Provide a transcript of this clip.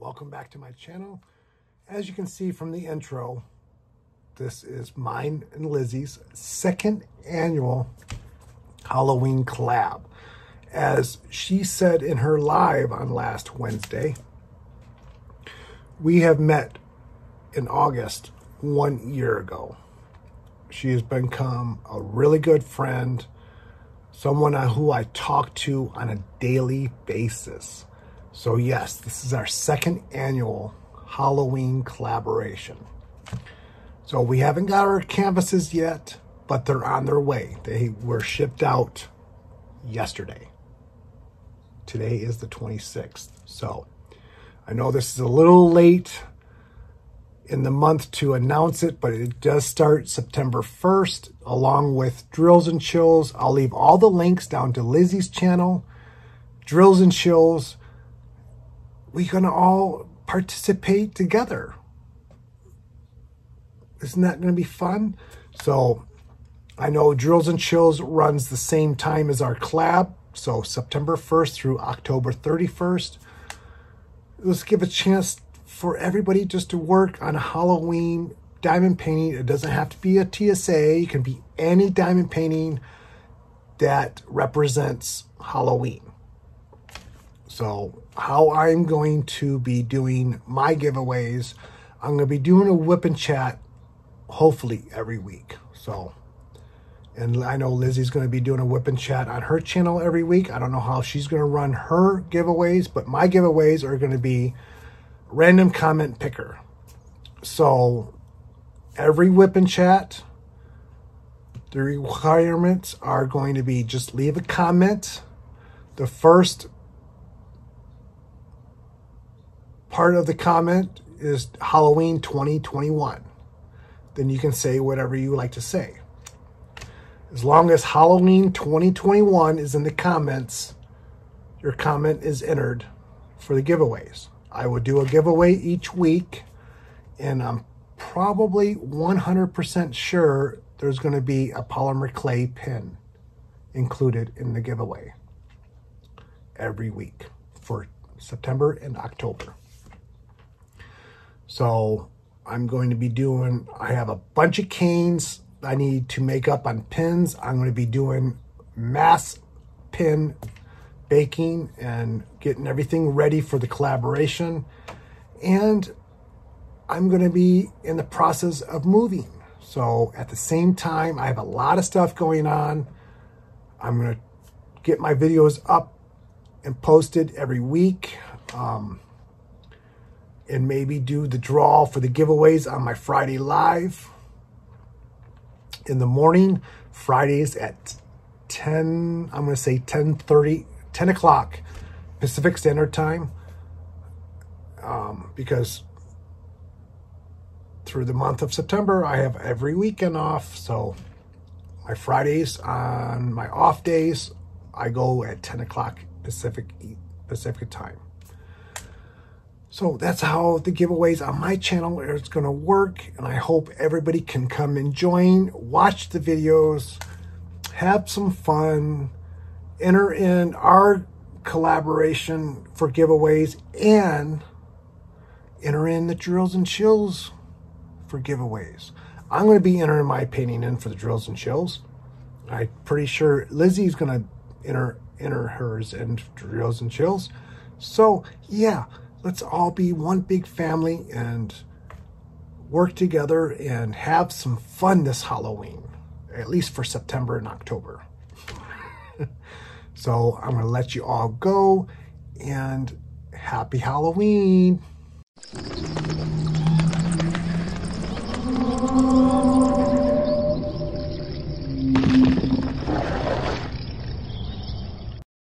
welcome back to my channel. As you can see from the intro, this is mine and Lizzie's second annual Halloween collab. As she said in her live on last Wednesday, we have met in August one year ago. She has become a really good friend, someone who I talk to on a daily basis. So yes, this is our second annual Halloween collaboration. So we haven't got our canvases yet, but they're on their way. They were shipped out yesterday. Today is the 26th. So I know this is a little late in the month to announce it, but it does start September 1st along with Drills and Chills. I'll leave all the links down to Lizzie's channel, Drills and Chills, we're going to all participate together. Isn't that going to be fun? So I know Drills and Chills runs the same time as our collab. So September 1st through October 31st. Let's give a chance for everybody just to work on a Halloween diamond painting. It doesn't have to be a TSA. It can be any diamond painting that represents Halloween. So how I'm going to be doing my giveaways, I'm going to be doing a WIP and chat hopefully every week. So, and I know Lizzie's going to be doing a WIP and chat on her channel every week. I don't know how she's going to run her giveaways, but my giveaways are going to be random comment picker. So every WIP and chat, the requirements are going to be just leave a comment. The first part of the comment is Halloween 2021. Then you can say whatever you like to say. As long as Halloween 2021 is in the comments, your comment is entered for the giveaways. I will do a giveaway each week, and I'm probably 100% sure there's going to be a polymer clay pin included in the giveaway every week for September and October. So I'm going to be doing, I have a bunch of canes I need to make up on pins. I'm going to be doing mass pin baking and getting everything ready for the collaboration. And I'm going to be in the process of moving. So at the same time, I have a lot of stuff going on. I'm going to get my videos up and posted every week. Um, and maybe do the draw for the giveaways on my Friday live in the morning. Fridays at 10, I'm going to say 10 30, 10 o'clock Pacific Standard Time. Um, because through the month of September, I have every weekend off. So my Fridays on my off days, I go at 10 o'clock Pacific Pacific time. So that's how the giveaways on my channel is going to work. And I hope everybody can come and join, watch the videos, have some fun, enter in our collaboration for giveaways, and enter in the drills and chills for giveaways. I'm going to be entering my painting in for the drills and chills. I'm pretty sure Lizzie's going to enter, enter hers in drills and chills. So, yeah let's all be one big family and work together and have some fun this Halloween, at least for September and October. so I'm going to let you all go and happy Halloween.